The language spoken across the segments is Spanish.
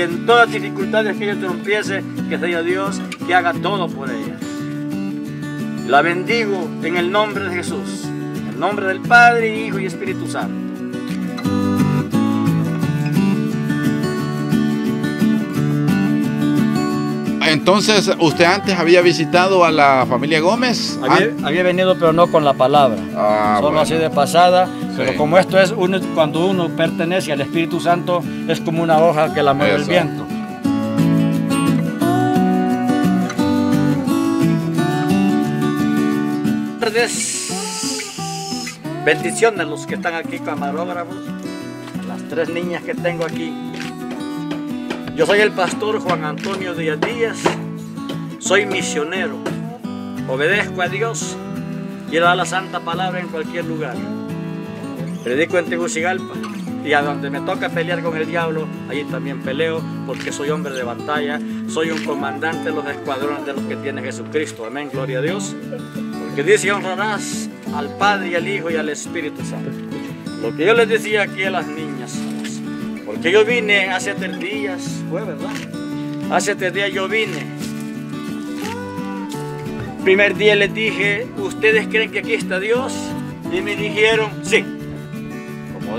y en todas dificultades que ella trompiese, que sea Dios que haga todo por ella. La bendigo en el nombre de Jesús, en el nombre del Padre, Hijo y Espíritu Santo. Entonces, ¿usted antes había visitado a la familia Gómez? Había, había venido, pero no con la palabra. Ah, Solo bueno. así de pasada. Pero como esto es, uno, cuando uno pertenece al Espíritu Santo, es como una hoja que la mueve el viento. Bendiciones a los que están aquí, camarógrafos, las tres niñas que tengo aquí. Yo soy el pastor Juan Antonio Díaz Díaz, soy misionero, obedezco a Dios y da la santa palabra en cualquier lugar. Predico en Tegucigalpa y a donde me toca pelear con el diablo, allí también peleo porque soy hombre de batalla, soy un comandante de los escuadrones de los que tiene Jesucristo. Amén, gloria a Dios. Porque dice, honrarás al Padre y al Hijo y al Espíritu Santo. Lo que yo les decía aquí a las niñas, porque yo vine hace tres días, fue verdad, hace tres días yo vine. Primer día les dije, ¿ustedes creen que aquí está Dios? Y me dijeron, sí.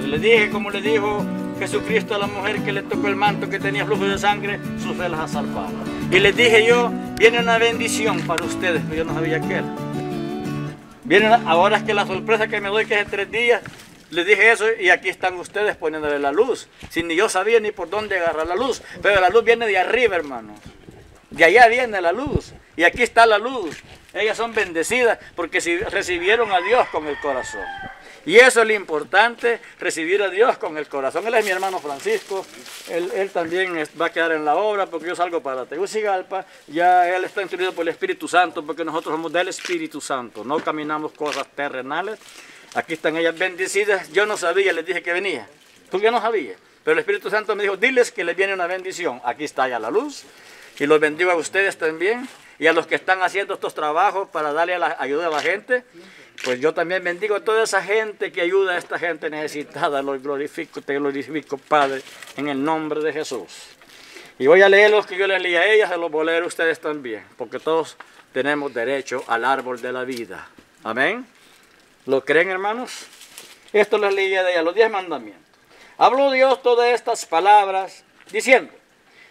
Como les dije, como le dijo Jesucristo a la mujer que le tocó el manto que tenía flujo de sangre, sus velas salvado. Y les dije yo, viene una bendición para ustedes, pero yo no sabía qué era. Viene ahora es que la sorpresa que me doy que hace tres días, les dije eso y aquí están ustedes poniéndole la luz. Sin ni yo sabía ni por dónde agarrar la luz. Pero la luz viene de arriba, hermano. De allá viene la luz. Y aquí está la luz. Ellas son bendecidas porque recibieron a Dios con el corazón. Y eso es lo importante, recibir a Dios con el corazón. Él es mi hermano Francisco, él, él también va a quedar en la obra porque yo salgo para Tegucigalpa, ya él está instruido por el Espíritu Santo porque nosotros somos del Espíritu Santo, no caminamos cosas terrenales. Aquí están ellas bendecidas, yo no sabía, les dije que venía, porque yo no sabía. Pero el Espíritu Santo me dijo, diles que les viene una bendición. Aquí está ya la luz. Y los bendigo a ustedes también y a los que están haciendo estos trabajos para darle ayuda a la gente. Pues yo también bendigo a toda esa gente que ayuda a esta gente necesitada. Los glorifico, te glorifico, Padre, en el nombre de Jesús. Y voy a leer los que yo les leí a ellas, se los voy a leer a ustedes también, porque todos tenemos derecho al árbol de la vida. Amén. ¿Lo creen, hermanos? Esto les leí de ellas, los diez mandamientos. Habló Dios todas estas palabras diciendo,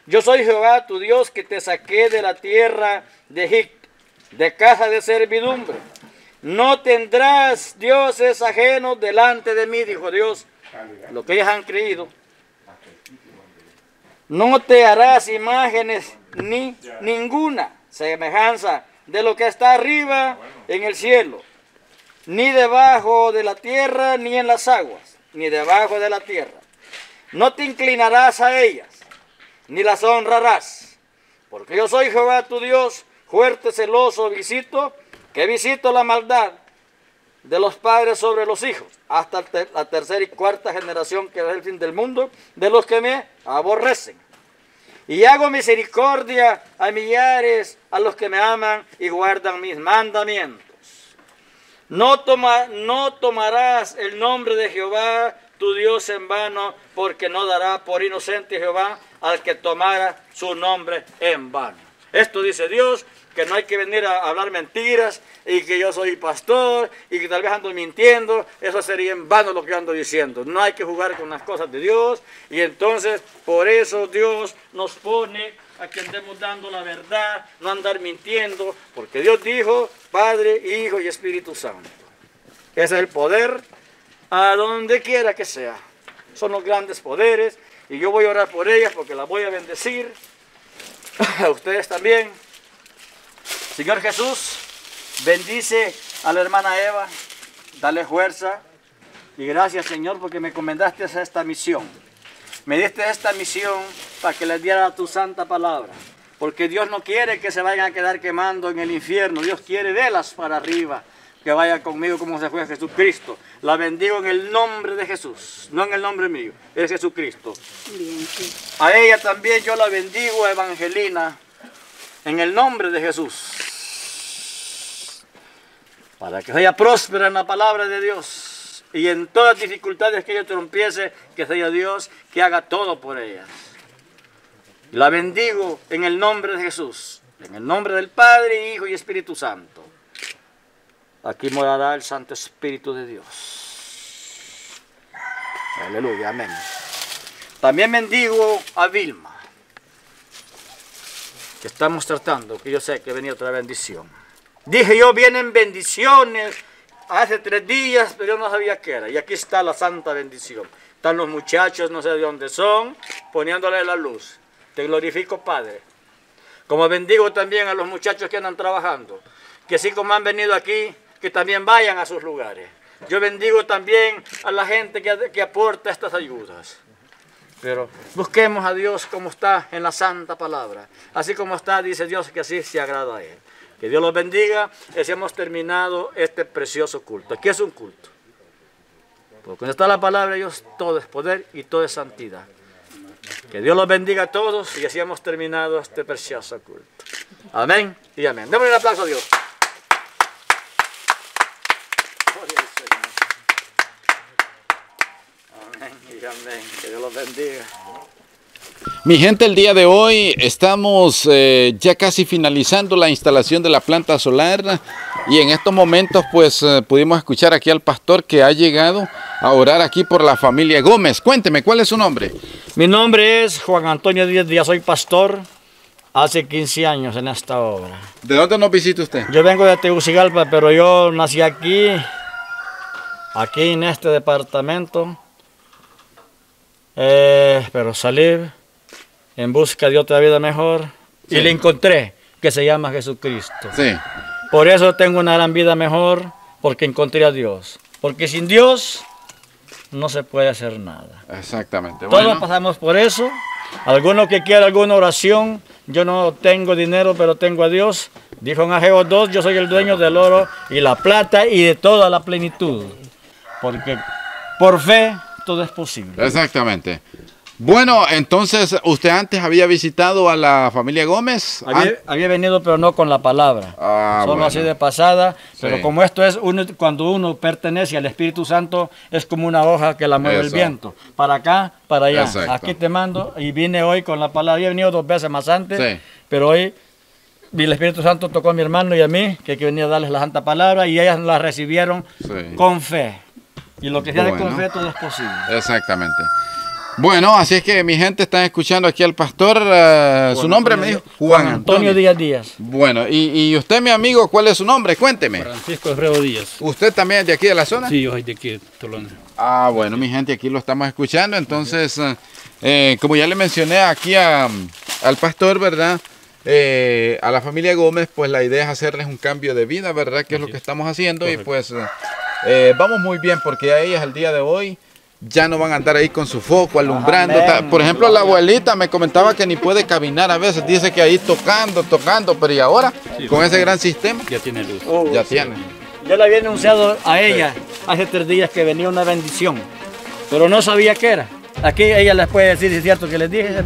yo soy Jehová tu Dios que te saqué de la tierra de Egipto, de casa de servidumbre. No tendrás dioses ajenos delante de mí, dijo Dios, lo que ellos han creído. No te harás imágenes ni ninguna semejanza de lo que está arriba en el cielo, ni debajo de la tierra, ni en las aguas, ni debajo de la tierra. No te inclinarás a ellas, ni las honrarás, porque yo soy Jehová tu Dios, fuerte, celoso, visito, que visito la maldad de los padres sobre los hijos, hasta la tercera y cuarta generación que es el fin del mundo, de los que me aborrecen. Y hago misericordia a millares, a los que me aman y guardan mis mandamientos. No, toma- no tomarás el nombre de Jehová tu Dios en vano, porque no dará por inocente Jehová al que tomara su nombre en vano. Esto dice Dios, que no hay que venir a hablar mentiras y que yo soy pastor y que tal vez ando mintiendo. Eso sería en vano lo que ando diciendo. No hay que jugar con las cosas de Dios y entonces por eso Dios nos pone a que andemos dando la verdad, no andar mintiendo, porque Dios dijo Padre, Hijo y Espíritu Santo. Ese es el poder a donde quiera que sea. Son los grandes poderes y yo voy a orar por ellas porque las voy a bendecir. A ustedes también. Señor Jesús, bendice a la hermana Eva, dale fuerza y gracias Señor porque me encomendaste a esta misión. Me diste esta misión para que les diera tu santa palabra. Porque Dios no quiere que se vayan a quedar quemando en el infierno. Dios quiere velas para arriba. Que vayan conmigo como se fue Jesucristo. La bendigo en el nombre de Jesús. No en el nombre mío. Es Jesucristo. Bien, sí. A ella también yo la bendigo, Evangelina. En el nombre de Jesús. Para que sea próspera en la palabra de Dios. Y en todas las dificultades que ella trompiese, que sea Dios que haga todo por ellas. Y la bendigo en el nombre de Jesús, en el nombre del Padre, Hijo y Espíritu Santo. Aquí morará el Santo Espíritu de Dios. Aleluya, amén. También bendigo a Vilma, que estamos tratando, que yo sé que venía otra bendición. Dije yo, vienen bendiciones hace tres días, pero yo no sabía qué era. Y aquí está la santa bendición. Están los muchachos, no sé de dónde son, poniéndole la luz. Te glorifico, Padre. Como bendigo también a los muchachos que andan trabajando. Que así como han venido aquí, que también vayan a sus lugares. Yo bendigo también a la gente que, que aporta estas ayudas. Pero busquemos a Dios como está en la santa palabra. Así como está, dice Dios que así se agrada a Él. Que Dios los bendiga. Así hemos terminado este precioso culto. Aquí es un culto. Porque cuando está la palabra de Dios, todo es poder y todo es santidad. Que Dios los bendiga a todos y así hemos terminado este precioso culto. Amén y amén. Démosle un aplauso a Dios. Amén y amén. Que Dios los bendiga. Mi gente, el día de hoy estamos eh, ya casi finalizando la instalación de la planta solar y en estos momentos pues eh, pudimos escuchar aquí al pastor que ha llegado a orar aquí por la familia Gómez. Cuénteme, ¿cuál es su nombre? Mi nombre es Juan Antonio Díaz Díaz, soy pastor hace 15 años en esta obra. ¿De dónde nos visita usted? Yo vengo de Tegucigalpa, pero yo nací aquí, aquí en este departamento, eh, pero salí en busca de otra vida mejor y le encontré, que se llama Jesucristo. Sí. Por eso tengo una gran vida mejor, porque encontré a Dios. Porque sin Dios no se puede hacer nada. Exactamente. Todos Bueno, pasamos por eso. Alguno que quiera alguna oración, yo no tengo dinero, pero tengo a Dios. Dijo en Ageo 2, yo soy el dueño del oro y la plata y de toda la plenitud. Porque por fe todo es posible. exactamente. Bueno, entonces usted antes había visitado a la familia Gómez. Había, había venido, pero no con la palabra. Ah, Solo bueno. así de pasada. Pero como esto es, uno, cuando uno pertenece al Espíritu Santo, es como una hoja que la mueve el viento. Para acá, para allá. Exacto. Aquí te mando y vine hoy con la palabra. Había venido dos veces más antes, Sí. pero hoy el Espíritu Santo tocó a mi hermano y a mí, que aquí venía a darles la santa palabra, y ellas la recibieron Sí. con fe. Y lo que se hace con Bueno. todo es posible. Exactamente. Bueno, así es que mi gente están escuchando aquí al pastor. eh, su nombre Antonio me dijo. Juan Antonio Díaz Díaz. Bueno, y, y usted, mi amigo, ¿cuál es su nombre? Cuénteme. Francisco Alfredo Díaz. ¿Usted también es de aquí de la zona? Sí, yo soy de aquí, de Tolona. Ah, bueno, mi gente, aquí lo estamos escuchando. Entonces, eh, eh, como ya le mencioné aquí a- al pastor, ¿verdad? Eh, a la familia Gómez, pues la idea es hacerles un cambio de vida, ¿verdad? Que es lo que estamos haciendo. Y pues eh, vamos muy bien porque a ellas al día de hoy ya no van a andar ahí con su foco alumbrando. Por ejemplo, la abuelita me comentaba que ni puede caminar a veces. Dice que ahí tocando, tocando, pero ¿y ahora? Sí, con ese gran sistema, Ya tiene luz. Oh, ya sí. tiene. Yo le había anunciado a ella hace tres días que venía una bendición, pero no sabía qué era. Aquí ella les puede decir si es cierto que les dije.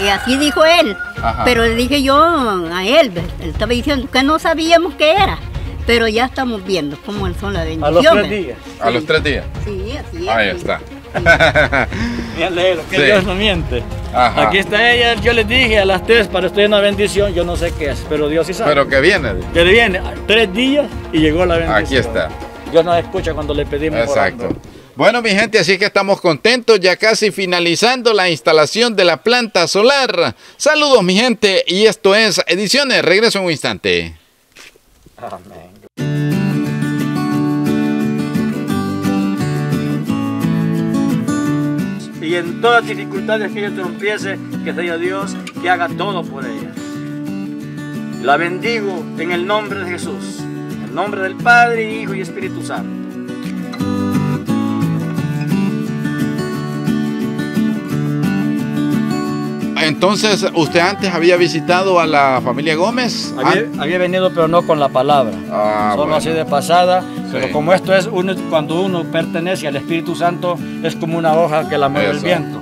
Y, y así dijo él. Ajá. Pero le dije yo a él, él estaba diciendo que no sabíamos qué era. Pero ya estamos viendo cómo son las A bendiciones. los tres días. A los tres días. Sí, así es. Ahí está. Mira, léelo, que Sí. Dios no miente. Ajá. Aquí está ella, yo les dije a las tres para usted una bendición, yo no sé qué es, pero Dios sí sabe. Pero que viene. que viene tres días y llegó la bendición. Aquí está. Dios nos escucha cuando le pedimos Exacto. orando. Bueno, mi gente, así que estamos contentos, ya casi finalizando la instalación de la planta solar. Saludos, mi gente, y esto es Ediciones. Regreso en un instante. Amén. Y en todas las dificultades que ella trompiece, que sea Dios que haga todo por ella. La bendigo en el nombre de Jesús, en el nombre del Padre, Hijo y Espíritu Santo. Entonces, ¿usted antes había visitado a la familia Gómez? Había, había venido, pero no con la palabra. Ah, Solo bueno. así de pasada. Sí. Pero como esto es, uno, cuando uno pertenece al Espíritu Santo, es como una hoja que la mueve el viento.